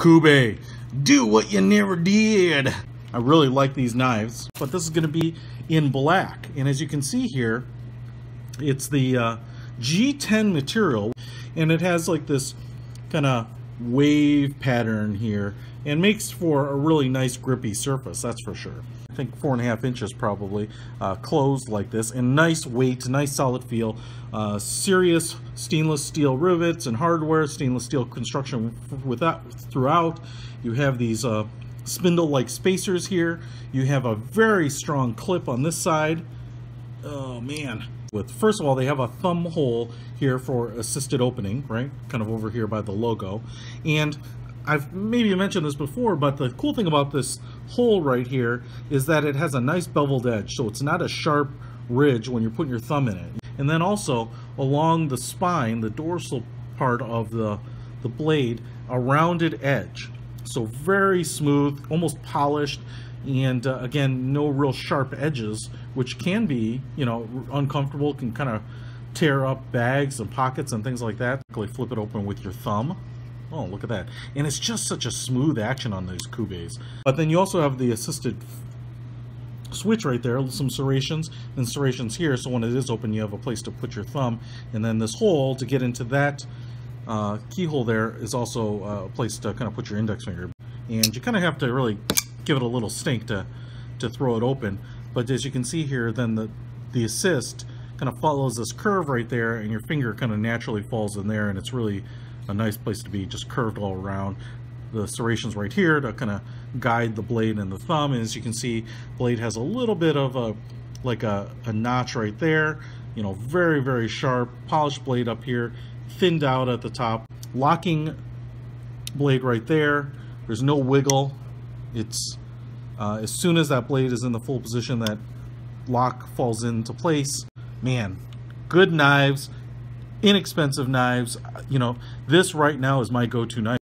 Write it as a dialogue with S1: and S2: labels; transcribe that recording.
S1: Kubey, do what you never did. I really like these knives, but this is going to be in black. And as you can see here, it's the uh, G10 material, and it has like this kind of wave pattern here, and makes for a really nice grippy surface, that's for sure. I think four and a half inches probably, uh, closed like this, and nice weight, nice solid feel, uh, serious stainless steel rivets and hardware, stainless steel construction without, throughout. You have these uh, spindle-like spacers here. You have a very strong clip on this side. Oh man. With First of all, they have a thumb hole here for assisted opening, right? Kind of over here by the logo. And I've maybe mentioned this before, but the cool thing about this hole right here is that it has a nice beveled edge, so it's not a sharp ridge when you're putting your thumb in it. And then also along the spine, the dorsal part of the, the blade, a rounded edge. So very smooth, almost polished, and uh, again, no real sharp edges, which can be, you know, uncomfortable, can kind of tear up bags and pockets and things like that. Flip it open with your thumb. Oh, look at that. And it's just such a smooth action on those Kubeys. But then you also have the assisted switch right there, some serrations and serrations here. So when it is open, you have a place to put your thumb. And then this hole to get into that uh, keyhole there is also uh, a place to kind of put your index finger. And you kind of have to really give it a little stink to, to throw it open. But as you can see here, then the, the assist kind of follows this curve right there and your finger kind of naturally falls in there and it's really a nice place to be, just curved all around. The serrations right here to kind of guide the blade and the thumb. And as you can see, blade has a little bit of a, like a, a notch right there. You know, very, very sharp, polished blade up here, thinned out at the top. Locking blade right there. There's no wiggle. It's uh, as soon as that blade is in the full position, that lock falls into place. Man, good knives inexpensive knives. You know, this right now is my go-to knife.